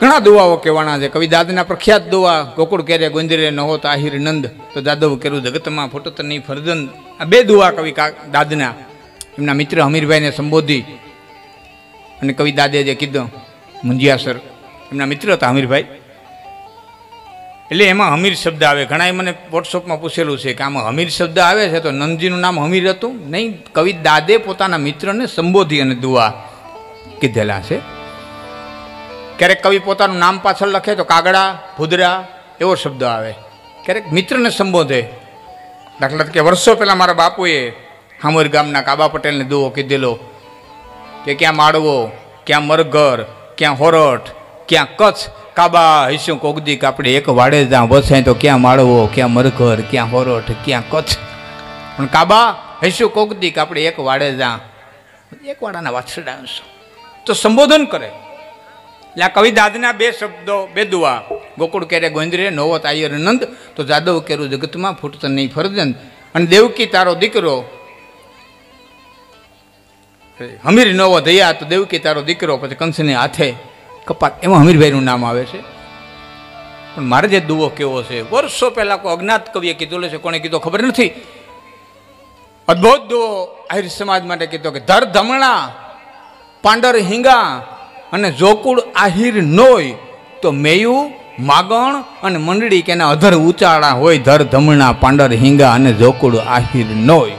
ઘણા દુવાઓ કહેવાના છે. કવિ દાદના પ્રખ્યાત દુવા ગોકુળ કેરે ગોંદરે ન હોત આહિર નંદ. તો જાદવ કેરું જગતમાં ફોટો નહીં ફરજન. આ બે દુવા કવિ દાદના. એમના મિત્ર હમીરભાઈને સંબોધી. અને કવિ દાદે જે કીધું મુંજિયાસર એમના મિત્ર હતા હમીરભાઈ એટલે એમાં હમીર શબ્દ આવે. ઘણાએ મને વોટ્સઅપમાં પૂછેલું છે કે આમાં હમીર શબ્દ આવે છે તો નંદજીનું નામ હમીર હતું? નહીં, કવિ દાદે પોતાના મિત્રને સંબોધી અને દુઆ કીધેલા છે. ક્યારેક કવિ પોતાનું નામ પાછળ લખે તો કાગડા, ભૂદરા એવો શબ્દ આવે. ક્યારેક મિત્રને સંબોધે. દાખલા તરીકે વર્ષો પહેલાં મારા બાપુએ હામર ગામના કાબા પટેલને દુવો કીધેલો કે ક્યાં માળવો, ક્યાં મરઘર, ક્યાં હોરઠ, ક્યાં કચ્છ કાબા હિસું કોગદી આપણે એક વાડે જ્યાં વસાય તો ક્યાં માળવો, ક્યાં મરઘર, ક્યાં હોરઠ, ક્યાં કચ્છ. પણ કાબા હિસું કોગદી આપણે એક વાડે જ્યાં એક વાડાના વાછરડા તો સંબોધન કરે. એટલે આ કવિ દાદના બે શબ્દો, બે દુઆ. ગોકુળ કેરે ગોંદરે, નોવત આયર નંદ. તો જાદવ કેરું જગતમાં ફૂટતન નહીં ફરજન. અને દેવકી તારો દીકરો હમીર નવો દયા તો દેવકી તારો દીકરો પછી કંસને હાથે કપાત. એમાં હમીરભાઈનું નામ આવે છે. પણ મારે જે દુવો કેવો છે, વર્ષો પહેલા કોઈ અજ્ઞાત કવિએ કીધું છે, કોણે કીધો ખબર નથી. અદ્ભુત દુવો આહિર સમાજ માટે કીધો કે ધર ધમણા, પાંડર હિંગા અને જોકુળ આહિર નોય. તો મેયું, માગણ અને મંડળી કે એના અધર ઉચાળા હોય ધર ધમણા, પાંડર હિંગા અને જોકુળ આહિર નોય.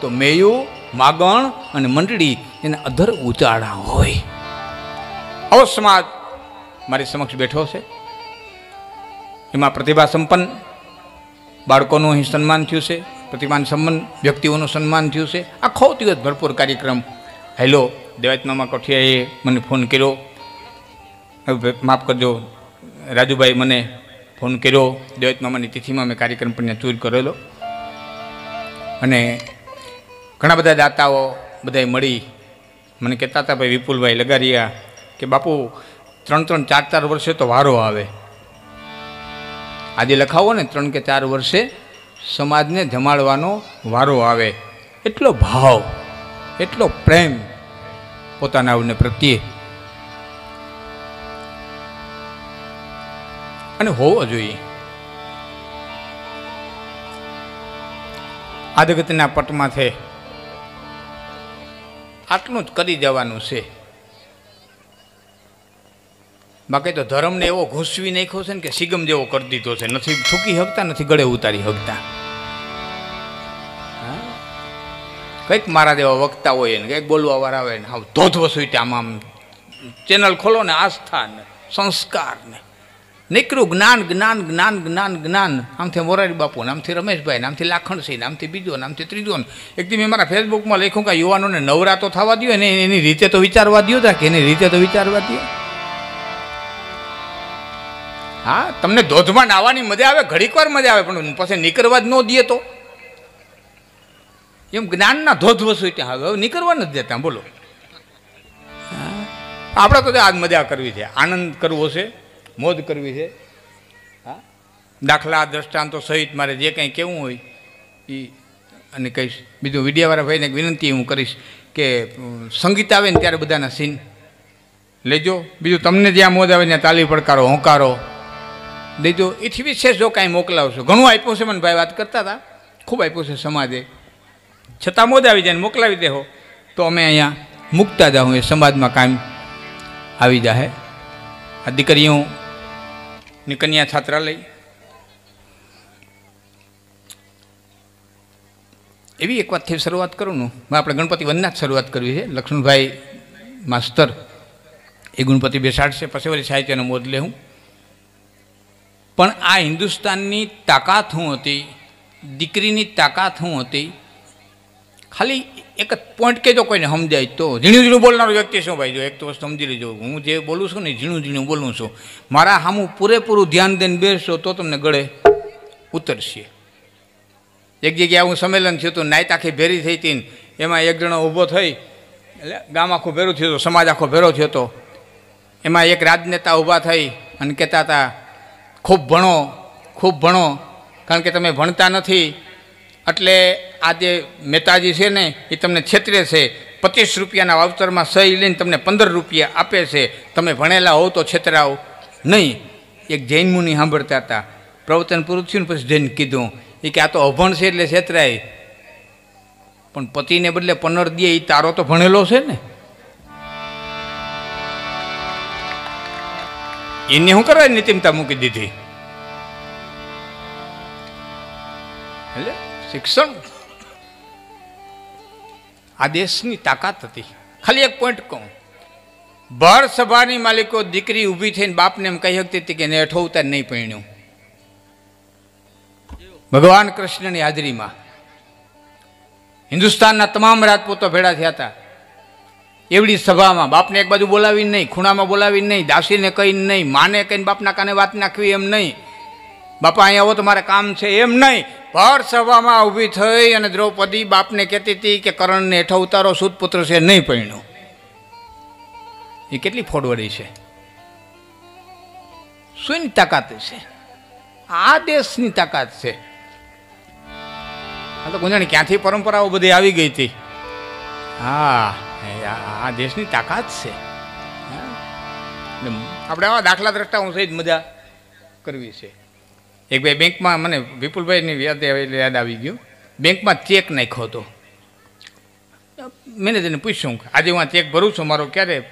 તો મેયું, માગણ અને મંડળી એના અધર ઉચાળા હોય. આવો મારી સમક્ષ બેઠો છે. એમાં પ્રતિભા સંપન્ન, બાળકોનું અહીં સન્માન થયું છે. પ્રતિમાન સંપન્ન વ્યક્તિઓનું સન્માન થયું છે. આખો દિવસ ભરપૂર કાર્યક્રમ. હેલો, દેવાયત મામા કોઠિયાએ મને ફોન કર્યો. માફ કરજો, રાજુભાઈ મને ફોન કર્યો. દેવાયત મામાની તિથિમાં મેં કાર્યક્રમ પણ ચૂર કરેલો. અને ઘણા બધા દાતાઓ બધાએ મળી. મને કહેતા હતા, ભાઈ વિપુલભાઈ લગારિયા કે બાપુ, ત્રણ ત્રણ ચાર ચાર વર્ષે તો વારો આવે. આજે લખાવો ને, ત્રણ કે ચાર વર્ષે સમાજને જમાડવાનો વારો આવે. એટલો ભાવ, એટલો પ્રેમ પોતાના પ્રત્યે. અને હોવો જોઈએ. આદગતના પટમાંથી આટલું જ કરી જવાનું છે. બાકી તો ધર્મને એવો ઘૂસવી નાખ્યો છે ને કે સિગમ જેવો કરી દીધો છે. નથી થૂકી શકતા નથી ગળે ઉતારી શકતા? કંઈક મારા જેવા વક્તા હોય ને કંઈક બોલવા વાળા હોય ને હા ધોધ વસુઈ આમાં આમ ચેનલ ખોલો ને આસ્થા ને, સંસ્કાર ને. નીકળ્યું જ્ઞાન જ્ઞાન જ્ઞાન જ્ઞાન જ્ઞાન. આમથી મોરારી બાપુ નામથી રમેશભાઈ નામથી લાખણસિંહ નામથી બીજો નામથી ત્રીજો ને. એક દી મેં મારા ફેસબુકમાં લખ્યું કે યુવાનોને નવરા તો થવા દો ને, એની રીતે તો વિચારવા દો કે એની રીતે તો વિચારવા દો હા, તમને ધોધમાં નાવાની મજા આવે ઘડીક વાર મજા આવે, પણ પછી નીકળવા જ ન દે તો. એમ જ્ઞાનના ધોધ વસુ ત્યાં. હવે નીકળવા નથી દેતા બોલો. આપણે તો આજ મજા કરવી છે. આનંદ કરવો છે, મોજ કરવી છે. હા, દાખલા, દ્રષ્ટાંતો સહિત મારે જે કંઈ કહેવું હોય એ અને કહીશ બીજું વિડીયાવાળા ભાઈને વિનંતી હું કરીશ કે સંગીત આવે ને ત્યારે બધાના સીન લેજો. બીજું તમને જ્યાં મોજ આવે ત્યાં તાલી પડકારો, હોંકારો દેજો એથી વિશેષ જો કાંઈ મોકલાવશો. ઘણું આપ્યું છે મને ભાઈ, વાત કરતા હતા. ખૂબ આપ્યું છે સમાજે. છતાં મોજ આવી જાય મોકલાવી દેહો. તો અમે અહીંયા મૂકતા જાઉં, એ સમાજમાં કાયમ આવી જાય આ દીકરીઓની કન્યા છાત્રાલય. એવી એક વાતથી શરૂઆત કરું ને. આપણે ગણપતિ વનના જ શરૂઆત કરવી છે. લક્ષ્મણભાઈ માસ્તર એ ગણપતિ બેસાડશે. પછી વળી સાહિત્યનો મોજ લેવું પણ આ હિન્દુસ્તાનની તાકાત શું હતી, દીકરીની તાકાત શું હતી. ખાલી એક જ પોઈન્ટ કહેજો કોઈને સમજાય તો. ઝીણું ઝીણું બોલનારો વ્યક્તિ શું ભાઈ? જો એક તો સમજી લેજો. હું જે બોલું છું ને ઝીણું ઝીણું બોલું છું. મારા સામું પૂરેપૂરું ધ્યાન દઈને બેસશો તો તમને ગળે ઉતરશે. એક જગ્યાએ હું સંમેલન થયું હતું નાયત આખી ભેરી થઈ હતી એમાં એક જણો ઊભો થઈ. એટલે ગામ આખું ભેરું થયું હતું, સમાજ આખો ભેરો થયો હતો. એમાં એક રાજનેતા ઊભા થઈ અને કહેતા હતા ખૂબ ભણો ખૂબ ભણો, કારણ કે તમે ભણતા નથી. એટલે આ જે મહેતાજી છે ને, એ તમને છેતરે છે. પચીસ રૂપિયાના વાવતરમાં સહી લઈને તમને પંદર રૂપિયા આપે છે. તમે ભણેલા હોવ તો છેતરાવ નહીં, એક જૈન મુનિ સાંભળતા હતા. પ્રવચન પૂરું થયું ને પછી જૈન કીધું એ કે આ તો અભણ છે એટલે છેતરાય. પણ પતિને બદલે પનર દે એ તારો તો ભણેલો છે ને. એને શું કરવા નીતિમતા મૂકી દીધી. એટલે શિક્ષણ આ દેશની તાકાત હતી. ખાલી એક પોઈન્ટ કહું. ભર સભાની માલિકો દીકરી ઊભી થઈને બાપને એમ કહી શકતી હતી કે એને અઠવતા નહીં પરણ્યું. ભગવાન કૃષ્ણની હાજરીમાં હિન્દુસ્તાનના તમામ રાજપૂતો ભેળા થયા હતા. એવડી સભામાં બાપને એક બાજુ બોલાવીને નહીં, ખૂણામાં બોલાવીને નહીં, દાસીને કહીને નહીં, માને કહીને બાપના કાને વાત નાખવી એમ નહીં. બાપા, અહીંયા આવો તો મારે કામ છે એમ નહીં. પર સભામાં ઊભી થઈ અને દ્રૌપદી બાપને કહેતી હતી કે કરણને હેઠો ઉતારો સુદપુત્ર છે, નહીં પૈણો એ કેટલી ફોડવડી છે. શુંની તાકાત છે. આ દેશની તાકાત છે. આ તો ગુંજાણી, ક્યાંથી પરંપરાઓ બધી આવી ગઈ હતી? હા. આ દેશની તાકાત છે. આપણે આવા દાખલા દ્રષ્ટા હું સહિત મજા કરવી છે. એક ભાઈ બેંકમાં મને વિપુલભાઈની યાદ યાદ આવી ગયું. બેંકમાં ચેક નાખ્યો હતો. મેનેજરને પૂછ્યું આજે હું આ ચેક ભરું છું મારો ક્યારે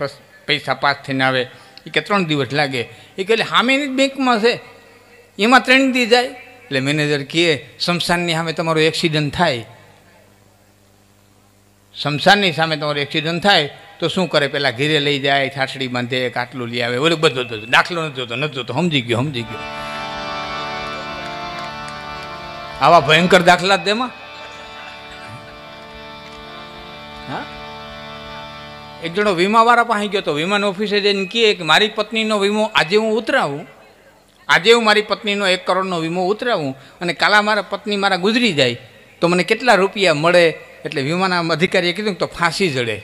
પૈસા પાસ થઈને આવે? એ કે ત્રણ દિવસ લાગે. એ કે સામેની જ બેંકમાં છે. એમાં ત્રણ દી જાય. એટલે મેનેજર કહે શમશાનની સામે તમારો એક્સિડન્ટ થાય. શમશાનની સામે તમારો એક્સિડન્ટ થાય, તો શું કરે? પેલા ઘીરે લઈ જાય છાછડી બાંધે, કાટલું લઈ આવે, ઓલું બધું જોતું. દાખલો નથી જોતો નથી જોતો. સમજી ગયો સમજી ગયો. આવા ભયંકર દાખલા તેમાં હા? એક જણો વીમાવાળા પાસે ગયો તો વીમાની ઓફિસે જઈને કહે કે મારી પત્નીનો વીમો આજે હું ઉતરાવું. આજે હું મારી પત્નીનો એક કરોડનો વીમો ઉતરાવું અને કાલા મારા પત્ની મારા ગુજરી જાય. તો મને કેટલા રૂપિયા મળે? એટલે વીમાના અધિકારીએ કીધું તો ફાંસી જડે.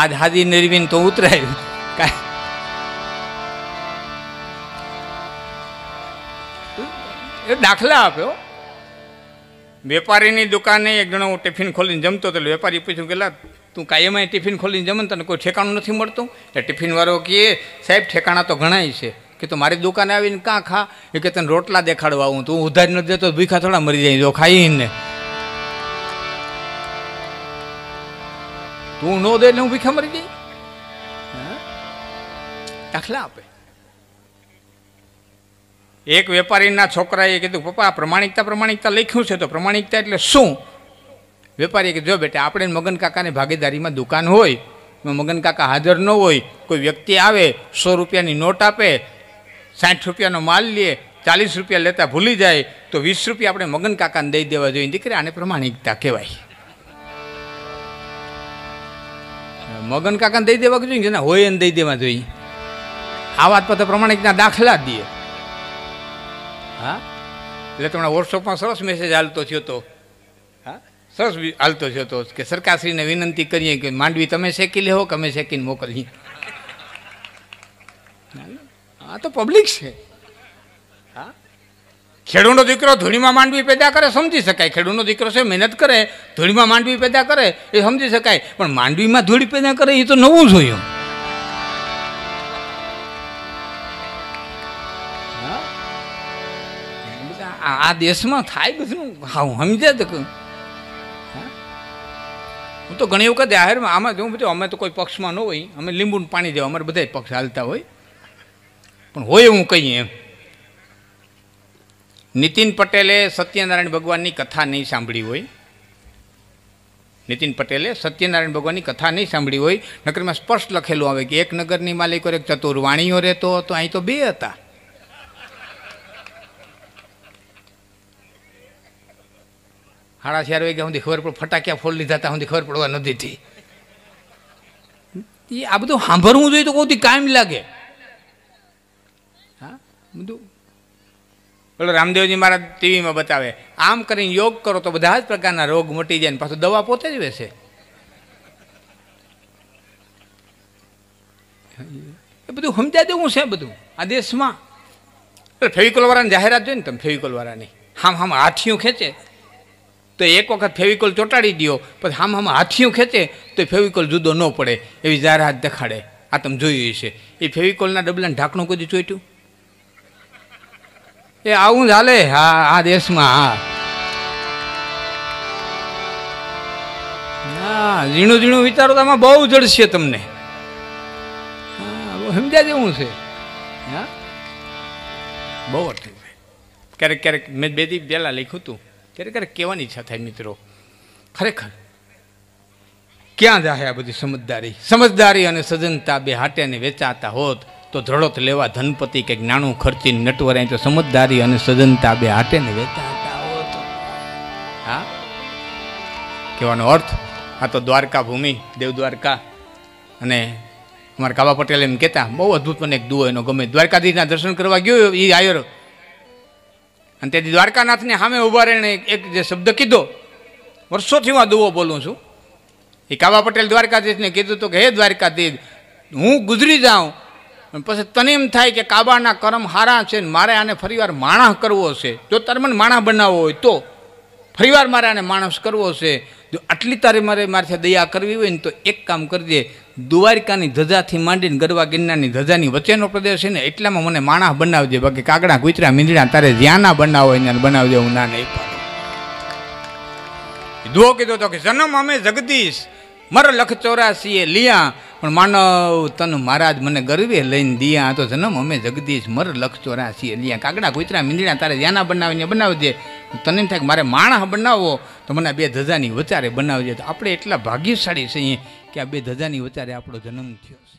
આજ હાદી નિર્વીન તો ઉતરાય. કાંઈ દાખલા આપ્યો વેપારીની દુકાને એક જણો હું ટિફિન ખોલીને જમતો એટલે વેપારી પૂછ્યું કે તું કાયમાં ટિફિન ખોલીને જમે તને કોઈ ઠેકાણું નથી મળતું? એટલે ટિફિનવાળો કહે, સાહેબ, ઠેકાણા તો ઘણાય છે. કે તું મારી દુકાને આવીને કાં ખા? એ કે તને રોટલા દેખાડવા આવું, તું ઉધાર નથી દેતો ભીખા થોડા મરી જાય, જો ખાઈને તું નો દે એટલે હું ભીખા મરી જઈ દાખલા આપે. એક વેપારીના છોકરાએ કીધું પપ્પા પ્રમાણિકતા પ્રમાણિકતા લખ્યું છે તો પ્રમાણિકતા એટલે શું? વેપારીએ કીધું જો બેટા આપણે મગન કાકાની ભાગીદારીમાં દુકાન હોય મગન કાકા હાજર ન હોય કોઈ વ્યક્તિ આવે સો રૂપિયાની નોટ આપે સાઠ રૂપિયાનો માલ લે ચાલીસ રૂપિયા લેતા ભૂલી જાય તો વીસ રૂપિયા આપણે મગન કાકાને દઈ દેવા જોઈએ. દીકરી આને પ્રમાણિકતા કહેવાય. મગન કાકાને દઈ દેવા જોઈએ જેને હોય એને દઈ દેવા જોઈએ. આ વાત પર પ્રમાણિકના દાખલા દઈએ. હા? એટલે તમને વોટ્સઅપમાં સરસ મેસેજ હાલતો થયો હતો હા? સરસ હાલતો થયો હતો કે સરકારશ્રીને વિનંતી કરીએ કે માંડવી તમે શેકી લેવો કે અમે શેકીને મોકલીએ. હા? તો પબ્લિક છે. ખેડૂતનો દીકરો ધૂળીમાં માંડવી પેદા કરે, સમજી શકાય. ખેડૂતનો દીકરો છે, મહેનત કરે, ધૂળીમાં માંડવી પેદા કરે, એ સમજી શકાય. પણ માંડવીમાં ધૂળી પેદા કરે, એ તો નવું જોયું. આ દેશમાં થાય બધું. હા, હું સમજે તો હું? તો ઘણી વખત જાહેરમાં, આમાં જોઉં બધું, અમે તો કોઈ પક્ષમાં ન હોય. અમે લીંબુનું પાણી દેવા, અમારે બધા પક્ષ હાલતા હોય. પણ હોય હું કહીએ એમ. નીતિન પટેલે સત્યનારાયણ ભગવાનની કથા નહીં સાંભળી હોય. નીતિન પટેલે સત્યનારાયણ ભગવાનની કથા નહીં સાંભળી હોય. નગરમાં સ્પષ્ટ લખેલું આવે કે એક નગરની માલિકો એક ચતુર્વાણીઓ રહેતો હતો, અહીં તો બે હતા. સાડા ચાર વાગ્યા સુધી ખબર પડે, ફટાક્યા ફોડ લીધા હતા સુધી ખબર પડવા નથી થઈ એ આ બધું સાંભળવું જોઈએ તો કહું કાયમ લાગે? હા, બધું પેલો રામદેવજી મારા ટીવીમાં બતાવે, આમ કરીને યોગ કરો તો બધા જ પ્રકારના રોગ મટી જાય ને પાછું દવા પોતે જ બેસે એ બધું સમજાય દેવું છે બધું, આ દેશમાં. એટલે વાળાની જાહેરાત જોઈ ને તમે ફેવિકોલ વાળાની, હામ હામ હાથિયું ખેંચે. તો એક વખત ફેવિકોલ ચોંટાડી દો પછી હામ હામ હાથિયું ખેંચે, તો ફેવિકોલ જુદો ન પડે એવી જાહેરાત દેખાડે. આ તમે જોયું છે એ ફેવિકોલના ડબલાને ઢાંકણું કદી ચોટ્યું? એ આવું ચાલે હા, આ દેશમાં, હા. ઝીણું ઝીણું વિચારો તો આમાં બહુ જડશે તમને. સમજ્યા જેવું છે. હા? બહુ અટલું ક્યારેક ક્યારેક મેં બે દી પહેલાં લખ્યું હતું. ક્યારેક ક્યારેક કહેવાની ઈચ્છા થાય મિત્રો. ખરેખર. ક્યાં જાહે આ બધી સમજદારી? સમજદારી અને સજનતા બે હાટ્યાને વેચાતા હોત. તો ધડોત લેવા ધનપતિ કંઈક નાણું ખર્ચી નટવરે તો સમજદારી અને સજનતા બે હાટે ને વેતા હા કહેવાનો અર્થ, આ તો દ્વારકા ભૂમિ, દેવ દ્વારકા. અને અમારા કાબા પટેલ એમ કહેતા, બહુ અદ્ભુત મને એક દુઓ એનો ગમે. દ્વારકાધીશના દર્શન કરવા ગયો એ આયર. અને તેથી દ્વારકાનાથને સામે ઊભા રહીને એક જે શબ્દ કીધો, વર્ષોથી હું આ દુઓ બોલું છું. એ કાબા પટેલ દ્વારકાધીશને કીધું તો કે, હે દ્વારકાધીશ, હું ગુજરી જાઉં પછી તને એમ થાય કે કાબાના કરમ હારા છે ને મારે આને ફરીવાર માણસ કરવો છે. જો તારે મને માણસ બનાવવો હોય તો ફરીવાર મારે આને માણસ કરવો છે. જો આટલી તારે મારે મારાથી દયા કરવી હોય ને તો એક કામ કરજે દ્વારિકાની ધજાથી માંડીને ગરવા ગિરનારની ધજાની વચ્ચેનો પ્રદેશ છે ને એટલામાં મને માણસ બનાવજે. બાકી કાગડા, કૂતરા, મીંદડા તારે જ્યાં ના બનાવો હોય ને બનાવજે હું ના નહીં દુઓ કીધો તો કે જન્મ અમે જગદીશ. મર લખ ચોરાસીએ લિયા. પણ માનવ તન મહારાજ મને ગરવે લઈને દિયા તો જન્મ, અમે જગદીશ મર લખચોરા છીએ. લિયા કાગડા કુતરા મીંદડા તારે જ્યાં બનાવીને બનાવી બનાવજે. તને થાય મારે માણસ બનાવવો, તો મને બે ધજાની વચારે બનાવજે. તો આપણે એટલા ભાગ્યશાળી છીએ કે આ બે ધજાની વચારે આપણો જન્મ થયો છે.